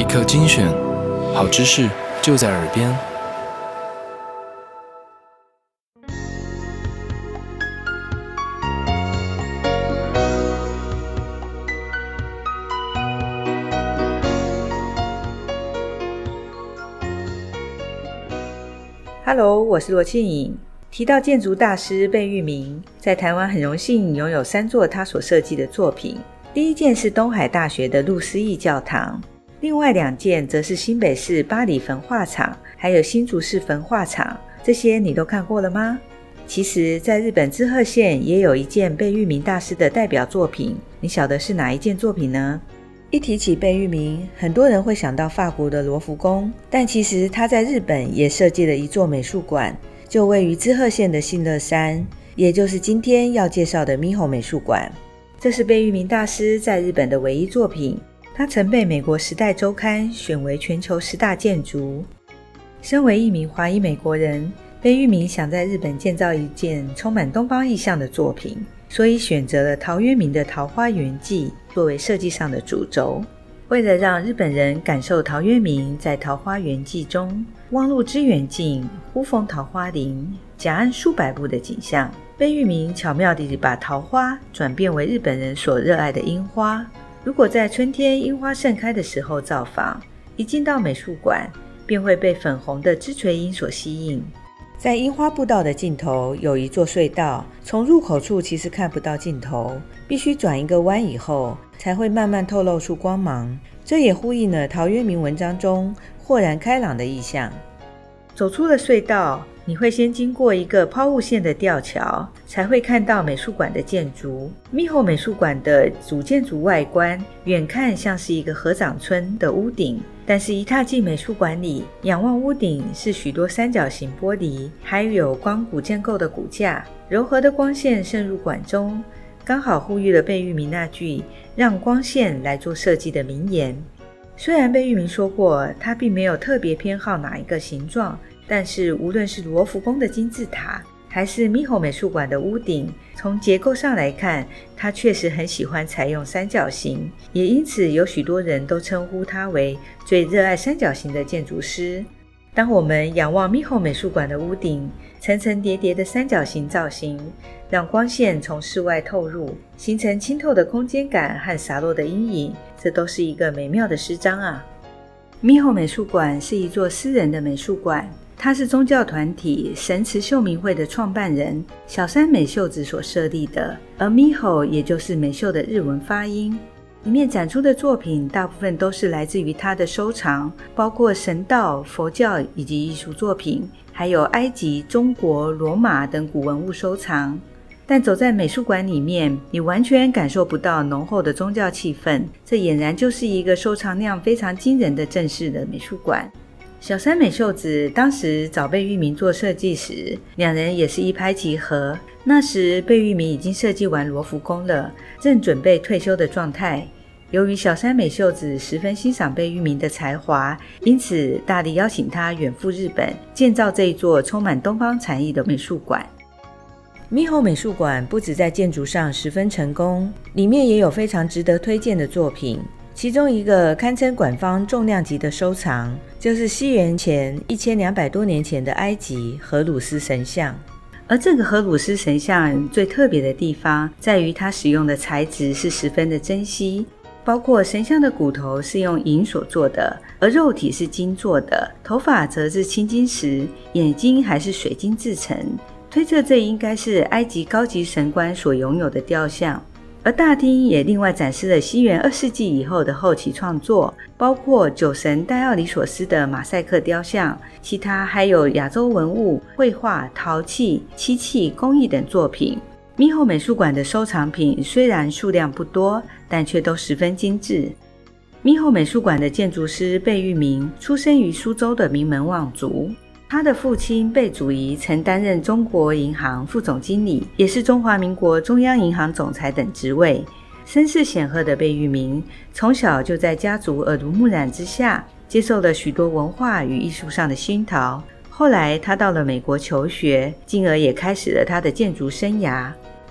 一刻精选，好知识就在耳边。Hello，我是罗庆颖。提到建筑大师贝聿铭，在台湾很荣幸拥有三座他所设计的作品。第一件是东海大学的路思义教堂，另外两件则是新北市巴黎焚化厂，还有新竹市焚化厂。这些你都看过了吗？其实，在日本滋贺县也有一件贝聿铭大师的代表作品，你晓得是哪一件作品呢？一提起贝聿铭，很多人会想到法国的罗浮宫，但其实他在日本也设计了一座美术馆，就位于滋贺县的信乐山，也就是今天要介绍的猕猴美术馆。这是贝聿铭大师在日本的唯一作品。他曾被美国《时代周刊》选为全球十大建筑。身为一名华裔美国人，贝聿铭想在日本建造一件充满东方意象的作品，所以选择了陶渊明的《桃花源记》作为设计上的主轴。为了让日本人感受陶渊明在《桃花源记》中“望路之远近，忽逢桃花林，夹岸数百步”的景象。贝聿铭巧妙地把桃花转变为日本人所热爱的樱花。如果在春天樱花盛开的时候造访，一进到美术馆，便会被粉红的枝垂樱所吸引。在樱花步道的尽头有一座隧道，从入口处其实看不到尽头，必须转一个弯以后，才会慢慢透露出光芒。这也呼应了陶渊明文章中豁然开朗的意象。走出了隧道。你会先经过一个抛物线的吊桥，才会看到美术馆的建筑。猕猴美术馆的主建筑外观，远看像是一个合掌村的屋顶，但是一踏进美术馆里，仰望屋顶是许多三角形玻璃，还有光谷建构的骨架，柔和的光线渗入馆中，刚好呼吁了贝聿铭那句“让光线来做设计”的名言。虽然贝聿铭说过，他并没有特别偏好哪一个形状。但是，无论是罗浮宫的金字塔，还是猕猴美术馆的屋顶，从结构上来看，它确实很喜欢采用三角形，也因此有许多人都称呼他为最热爱三角形的建筑师。当我们仰望猕猴美术馆的屋顶，层层叠叠的三角形造型，让光线从室外透入，形成清透的空间感和洒落的阴影，这都是一个美妙的诗章啊！猕猴美术馆是一座私人的美术馆。他是宗教团体神慈秀明会的创办人小山美秀子所设立的，而 Miho 也就是美秀的日文发音。里面展出的作品大部分都是来自于他的收藏，包括神道、佛教以及艺术作品，还有埃及、中国、罗马等古文物收藏。但走在美术馆里面，你完全感受不到浓厚的宗教气氛，这俨然就是一个收藏量非常惊人的正式的美术馆。小山美秀子当时找贝玉明做设计时，两人也是一拍即合。那时贝聿铭已经设计完罗浮宫了，正准备退休的状态。由于小山美秀子十分欣赏贝聿铭的才华，因此大力邀请他远赴日本建造这一座充满东方禅意的美术馆。猕猴美术馆不止在建筑上十分成功，里面也有非常值得推荐的作品。其中一个堪称馆方重量级的收藏，就是西元前一千两百多年前的埃及荷鲁斯神像。而这个荷鲁斯神像最特别的地方，在于它使用的材质是十分的珍稀，包括神像的骨头是用银所做的，而肉体是金做的，头发则是青金石，眼睛还是水晶制成。推测这应该是埃及高级神官所拥有的雕像。而大厅也另外展示了西元二世纪以后的后期创作，包括酒神戴奥里索斯的马赛克雕像，其他还有亚洲文物、绘画、陶器、漆器、工艺等作品。猕猴美术馆的收藏品虽然数量不多，但却都十分精致。猕猴美术馆的建筑师贝聿铭出生于苏州的名门望族。他的父亲贝祖仪曾担任中国银行副总经理，也是中华民国中央银行总裁等职位，身世显赫的贝聿铭从小就在家族耳濡目染之下，接受了许多文化与艺术上的熏陶。后来他到了美国求学，进而也开始了他的建筑生涯。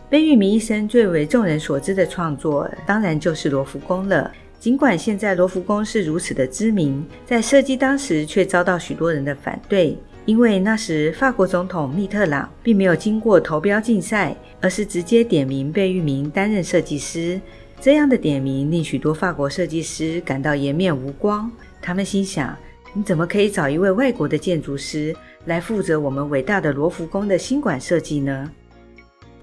贝聿铭一生最为众人所知的创作，当然就是罗浮宫了。尽管现在罗浮宫是如此的知名，在设计当时却遭到许多人的反对，因为那时法国总统密特朗并没有经过投标竞赛，而是直接点名贝聿铭担任设计师。这样的点名令许多法国设计师感到颜面无光，他们心想：你怎么可以找一位外国的建筑师来负责我们伟大的罗浮宫的新馆设计呢？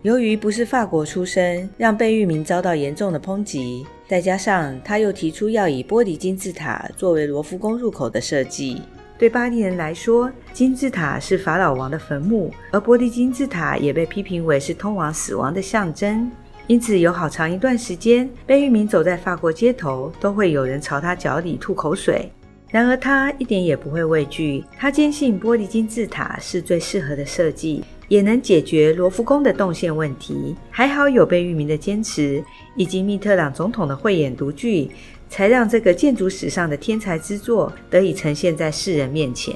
由于不是法国出身，让贝聿铭遭到严重的抨击。再加上他又提出要以玻璃金字塔作为罗浮宫入口的设计。对巴黎人来说，金字塔是法老王的坟墓，而玻璃金字塔也被批评为是通往死亡的象征。因此，有好长一段时间，贝聿铭走在法国街头，都会有人朝他脚底吐口水。然而，他一点也不会畏惧，他坚信玻璃金字塔是最适合的设计。也能解决罗浮宫的动线问题。还好有贝聿铭的坚持，以及密特朗总统的慧眼独具，才让这个建筑史上的天才之作得以呈现在世人面前。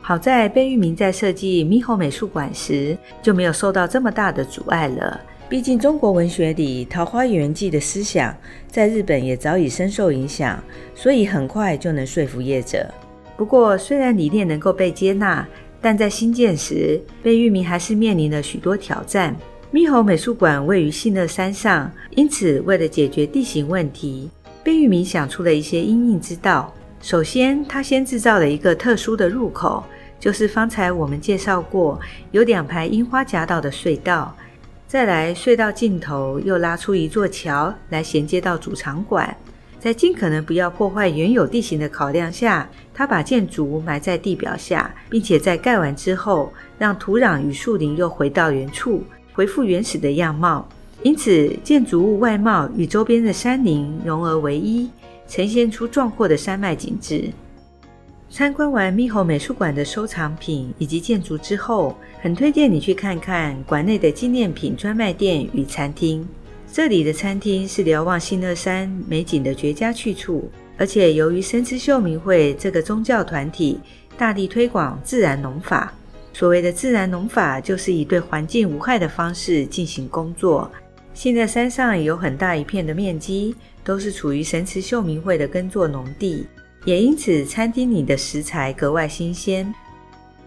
好在贝聿铭在设计猕猴美术馆时就没有受到这么大的阻碍了。毕竟中国文学里《桃花源记》的思想在日本也早已深受影响，所以很快就能说服业者。不过，虽然理念能够被接纳，但在新建时，贝聿铭还是面临了许多挑战。猕猴美术馆位于信乐山上，因此为了解决地形问题，贝聿铭想出了一些因应之道。首先，他先制造了一个特殊的入口，就是方才我们介绍过有两排樱花夹道的隧道。再来，隧道尽头又拉出一座桥来衔接到主场馆。在尽可能不要破坏原有地形的考量下，他把建筑埋在地表下，并且在盖完之后，让土壤与树林又回到原处，恢复原始的样貌。因此，建筑物外貌与周边的山林融而为一，呈现出壮阔的山脉景致。参观完猕猴美术馆的收藏品以及建筑之后，很推荐你去看看馆内的纪念品专卖店与餐厅。这里的餐厅是瞭望信乐山美景的绝佳去处，而且由于深知秀明会这个宗教团体大力推广自然农法，所谓的自然农法就是以对环境无害的方式进行工作。现在山上有很大一片的面积都是处于神池秀明会的耕作农地，也因此餐厅里的食材格外新鲜。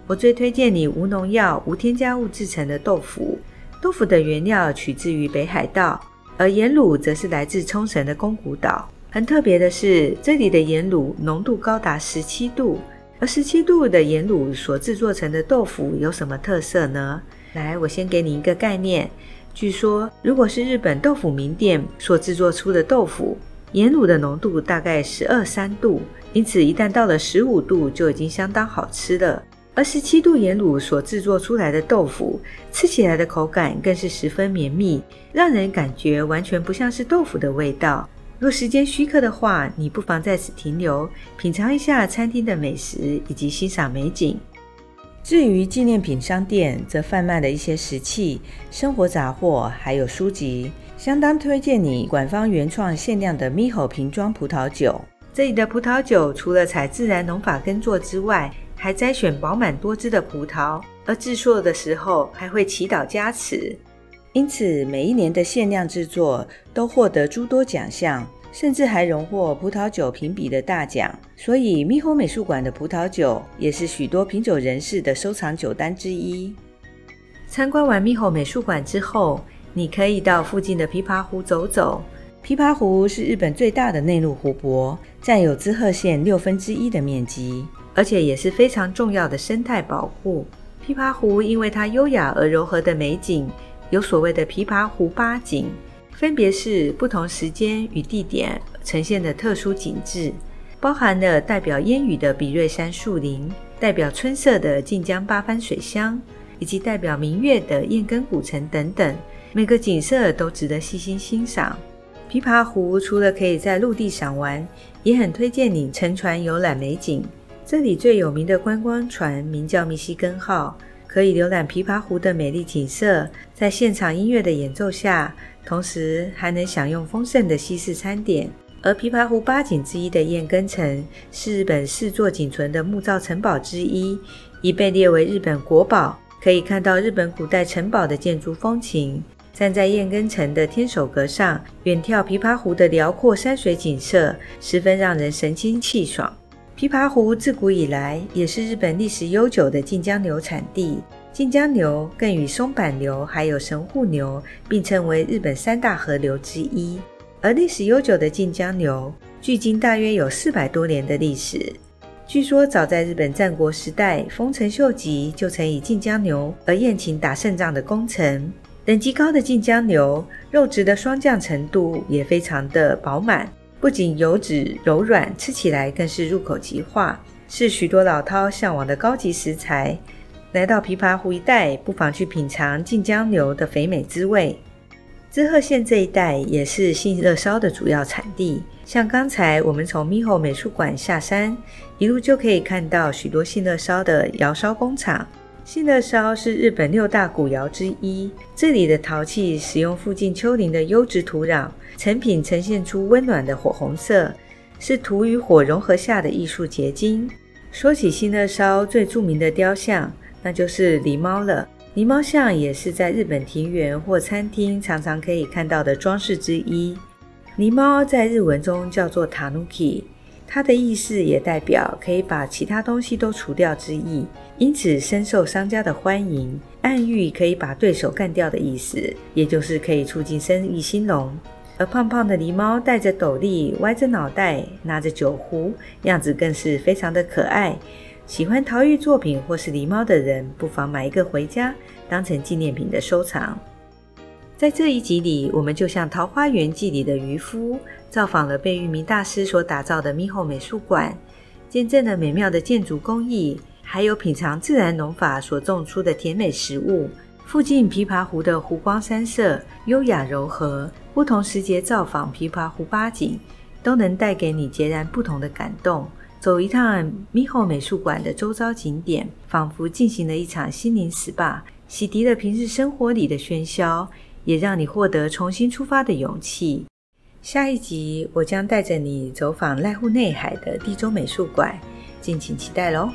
我最推荐你无农药、无添加物制成的豆腐，豆腐的原料取自于北海道。而盐卤则是来自冲绳的宫古岛。很特别的是，这里的盐卤浓度高达十七度。而十七度的盐卤所制作成的豆腐有什么特色呢？来，我先给你一个概念。据说，如果是日本豆腐名店所制作出的豆腐，盐卤的浓度大概十二三度，因此一旦到了十五度，就已经相当好吃了。而十七度盐卤所制作出来的豆腐，吃起来的口感更是十分绵密，让人感觉完全不像是豆腐的味道。若时间许可的话，你不妨在此停留，品尝一下餐厅的美食以及欣赏美景。至于纪念品商店，则贩卖了一些石器、生活杂货，还有书籍，相当推荐你馆方原创限量的猕猴瓶装葡萄酒。这里的葡萄酒除了采自然农法耕作之外，还摘选饱满多汁的葡萄，而制作的时候还会祈祷加持，因此每一年的限量制作都获得诸多奖项，甚至还荣获葡萄酒评比的大奖。所以，猕猴美术馆的葡萄酒也是许多品酒人士的收藏酒单之一。参观完猕猴美术馆之后，你可以到附近的琵琶湖走走。琵琶湖是日本最大的内陆湖泊，占有滋贺县六分之一的面积。而且也是非常重要的生态保护。琵琶湖因为它优雅而柔和的美景，有所谓的琵琶湖八景，分别是不同时间与地点呈现的特殊景致，包含了代表烟雨的比瑞山树林，代表春色的晋江八幡水乡，以及代表明月的燕根古城等等。每个景色都值得细心欣赏。琵琶湖除了可以在陆地赏玩，也很推荐你乘船游览美景。这里最有名的观光船名叫密西根号，可以浏览琵琶湖的美丽景色，在现场音乐的演奏下，同时还能享用丰盛的西式餐点。而琵琶湖八景之一的燕根城是日本四座仅存的木造城堡之一，已被列为日本国宝，可以看到日本古代城堡的建筑风情。站在燕根城的天守阁上，远眺琵琶湖的辽阔山水景色，十分让人神清气爽。琵琶湖自古以来也是日本历史悠久的近江流产地，近江牛更与松板牛还有神户牛并称为日本三大河流之一。而历史悠久的近江牛，距今大约有四百多年的历史。据说，早在日本战国时代，丰臣秀吉就曾以近江牛而宴请打胜仗的功臣。等级高的近江牛，肉质的霜降程度也非常的饱满。不仅油脂柔软，吃起来更是入口即化，是许多老饕向往的高级食材。来到琵琶湖一带，不妨去品尝近江牛的肥美滋味。滋贺县这一带也是信乐烧的主要产地。像刚才我们从咪吼美术馆下山，一路就可以看到许多信乐烧的窑烧工厂。信乐烧是日本六大古窑之一，这里的陶器使用附近丘陵的优质土壤。成品呈现出温暖的火红色，是土与火融合下的艺术结晶。说起信乐烧最著名的雕像，那就是狸猫了。狸猫像也是在日本庭园或餐厅常常可以看到的装饰之一。狸猫在日文中叫做 Tanuki，它的意思也代表可以把其他东西都除掉之意，因此深受商家的欢迎，暗喻可以把对手干掉的意思，也就是可以促进生意兴隆。而胖胖的狸猫戴着斗笠，歪着脑袋，拿着酒壶，样子更是非常的可爱。喜欢陶艺作品或是狸猫的人，不妨买一个回家，当成纪念品的收藏。在这一集里，我们就像《桃花源记》里的渔夫，造访了被玉明大师所打造的猕猴美术馆，见证了美妙的建筑工艺，还有品尝自然农法所种出的甜美食物。附近琵琶湖的湖光山色优雅柔和，不同时节造访琵琶湖八景，都能带给你截然不同的感动。走一趟猕猴美术馆的周遭景点，仿佛进行了一场心灵 SPA，洗涤了平日生活里的喧嚣，也让你获得重新出发的勇气。下一集我将带着你走访濑户内海的地中美术馆，敬请期待喽！